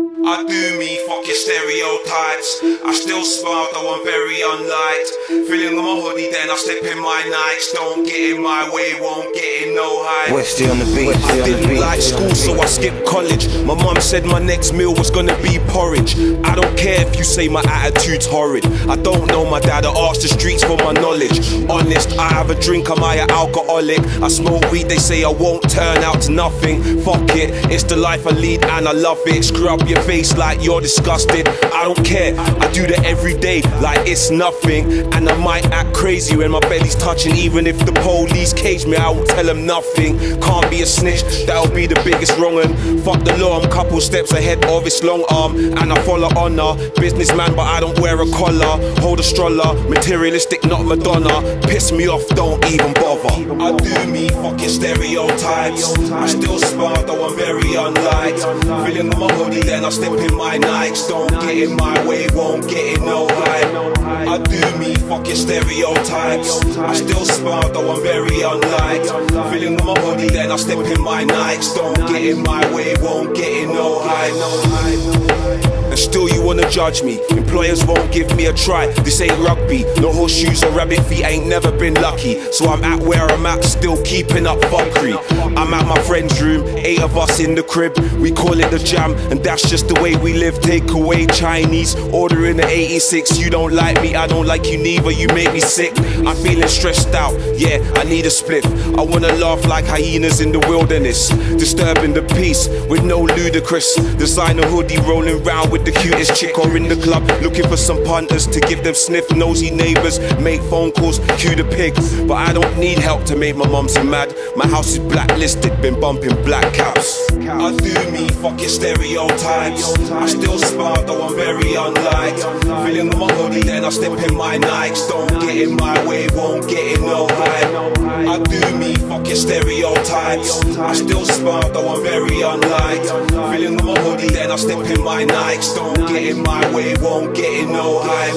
I do me, fuck your stereotypes. I still smile, though I'm very unliked. Feeling on my hoodie, then I step in my Nikes. Don't get in my way, won't get in no hype. Westy on the beat. I didn't like school, so I skipped college. My mum said my next meal was gonna be porridge. I don't care if you say my attitude's horrid. I don't know my dad, I asked the streets for my knowledge. Honest, I have a drink, am I an alcoholic? I smoke weed, they say I won't turn out to nothing. Fuck it, it's the life I lead and I love it. Screw up your face like you're disgusted. I don't care, I do that every day like it's nothing. And I might act crazy when my belly's touching. Even if the police cage me, I won't tell them nothing. Can't be a snitch, that'll be the biggest wrong. And fuck the law, I'm a couple steps ahead of its long arm. And I follow honor. Businessman, but I don't wear a collar. Hold a stroller, materialistic, not Madonna. Piss me off, don't even bother. I do me, fucking stereotypes. I still smile, though I'm very unliked. Feeling my hoodie, then I step in my Nikes. Don't get in my way, won't get in no hype. I do me, fucking stereotypes. I still smile, though I'm very unliked. Feeling on my body, then I step in my Nikes. Don't get in my way, won't get in no. No hype. And still you wanna judge me. Employers won't give me a try. This ain't rugby. No horseshoes or rabbit feet, ain't never been lucky. So I'm at where I'm at, still keeping up fuckery. I'm at my friend's room, eight of us in the crib. We call it the jam, and that's just the way we live. Take away Chinese, ordering the 86. You don't like me, I don't like you neither. You make me sick. I'm feeling stressed out, yeah, I need a spliff. I wanna laugh like hyenas in the wilderness. Disturbing the peace with no ludicrous. Designer hoodie rolling round with the cutest chick or in the club looking for some punters to give them sniff nosy neighbors make phone calls cue the pig but I don't need help to make my mum mad. My house is blacklisted been bumping black caps. I do me fucking stereotypes. I still smile though I'm very unliked feeling hoodie then I step in my Nikes. Don't get in my way won't get in no hype. I do me fucking stereotypes. I still smile though I'm very unliked feeling hoodie then I step in my Nikes don't get in my way, won't get in no hype.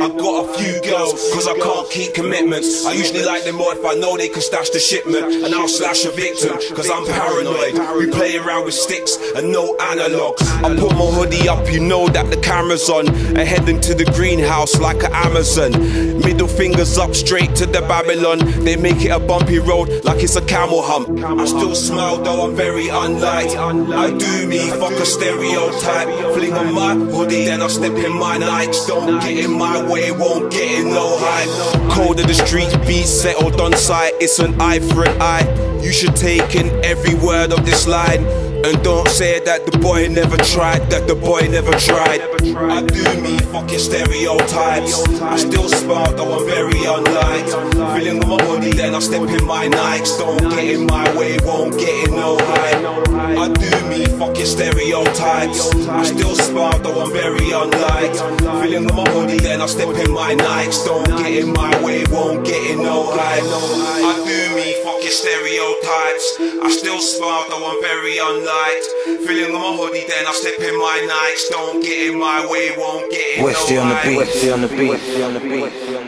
I've got a few girls, cause I can't keep commitments. I usually like them more if I know they can stash the shipment. And I'll slash a victim, cause I'm paranoid. We play around with sticks and no analogs. I put my hoodie up, you know that the camera's on. And head into the greenhouse like an Amazon. Middle fingers up straight to the Babylon. They make it a bumpy road like it's a camel hump. I still smile though I'm very unliked. I do me, fuck a stereotype. Fling my hoodie, then I step in my Nikes. Don't get in my way, won't get in no hype. Cold of the streets, beat settled on sight. It's an eye for an eye. You should take in every word of this line. And don't say that the boy never tried, that the boy never tried. I do me fucking stereotypes. I still smile though I'm very unliked. Feeling on my body, then I step in my Nikes. Don't get in my way, won't get in no hype. I do me fucking stereotypes. I still smile though I'm very unliked. Feeling on my body, then I step in my Nikes. Don't get in my way, won't get in no hype. I do me fucking stereotypes. I still smile though I'm very unliked. Feeling on my hoodie, then I step in my Nikes. Don't get in my way, won't get in Westy no on the hype. beat. Westy on the beat. Westy on the beat.